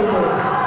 Senhor.